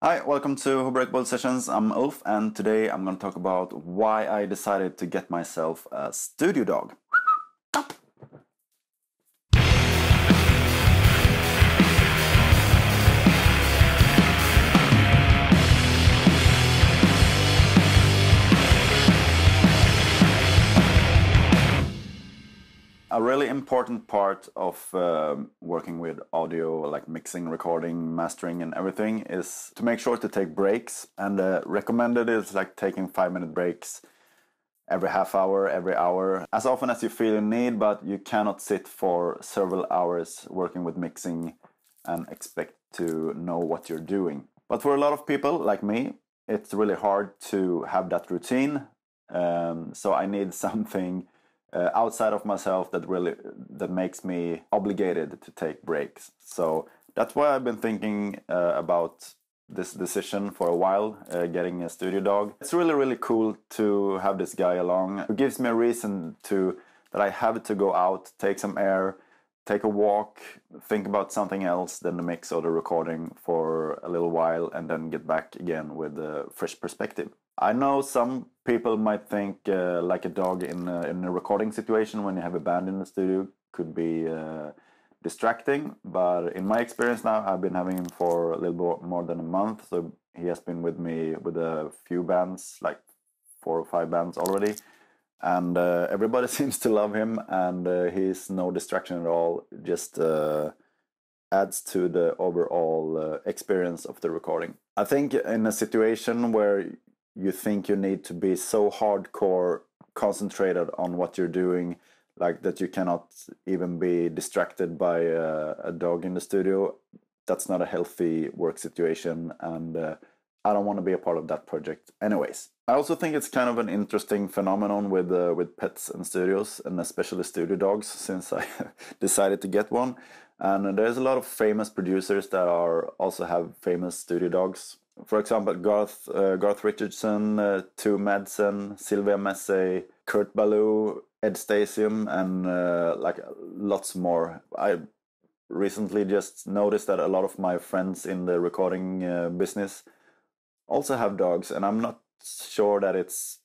Hi, welcome to Bull Sessions. I'm Ulf, and today I'm going to talk about why I decided to get myself a studio dog. A really important part of um working with audio, like mixing, recording, mastering, and everything, is to make sure to take breaks. And uh, recommended is like taking five minute breaks every half hour, every hour, as often as you feel you need, but you cannot sit for several hours working with mixing and expect to know what you're doing. But for a lot of people like me, it's really hard to have that routine. Um, so I need something uh, outside of myself that really that makes me obligated to take breaks. So that's why I've been thinking uh, about this decision for a while, uh, getting a studio dog. It's really really cool to have this guy along. It gives me a reason to that I have to go out, take some air, take a walk, think about something else than the mix or the recording for a little while, and then get back again with a fresh perspective. I know some people might think uh, like a dog in a, in a recording situation when you have a band in the studio could be uh, distracting, but in my experience now, I've been having him for a little more than a month, so he has been with me with a few bands, like four or five bands already, and uh, everybody seems to love him, and uh, he's no distraction at all. Just uh, adds to the overall uh, experience of the recording. I think in a situation where you think you need to be so hardcore concentrated on what you're doing like that you cannot even be distracted by a, a dog in the studio that's not a healthy work situation and uh, i don't want to be a part of that project anyways. I also think it's kind of an interesting phenomenon with uh, with pets and studios and especially studio dogs since i decided to get one. And there's a lot of famous producers that are also have famous studio dogs. For example, Garth uh, Garth Richardson, uh, Madsen, Sylvia Massy, Kurt Ballou, Ed Stasium, and uh, like lots more. I recently just noticed that a lot of my friends in the recording uh, business also have dogs, and I'm not sure that it's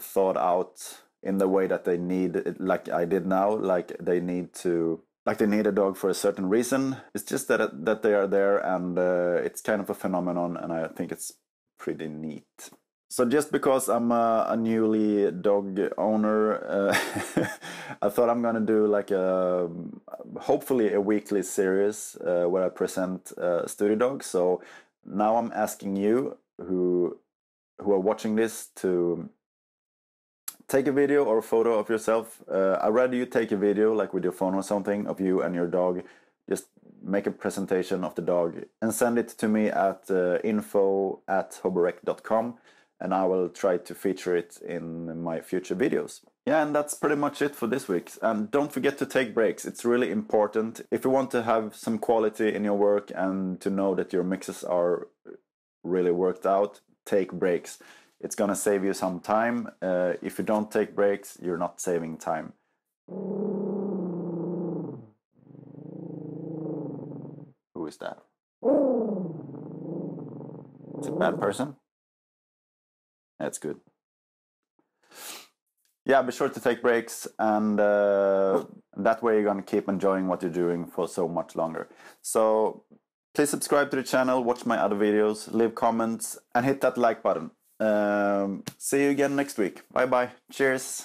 thought out in the way that they need like I did now. Like they need to like they need a dog for a certain reason. It's just that that they are there, and uh, it's kind of a phenomenon, and I think it's pretty neat. So just because I'm a, a newly dog owner, uh, I thought I'm gonna do like a hopefully a weekly series uh, where I present uh, studio dogs. So now I'm asking you who who are watching this to take a video or a photo of yourself. Uh, I'd rather you take a video, like with your phone or something, of you and your dog. Just make a presentation of the dog and send it to me at uh, info at hoborec.com and I will try to feature it in my future videos. Yeah, and that's pretty much it for this week. And don't forget to take breaks. It's really important. If you want to have some quality in your work and to know that your mixes are really worked out, take breaks it's gonna save you some time. Uh, if you don't take breaks, you're not saving time. Who is that? It's a bad person? That's good. Yeah, be sure to take breaks, and uh, that way you're gonna keep enjoying what you're doing for so much longer. So please subscribe to the channel, watch my other videos, leave comments, and hit that like button. Um, see you again next week. Bye bye. Cheers.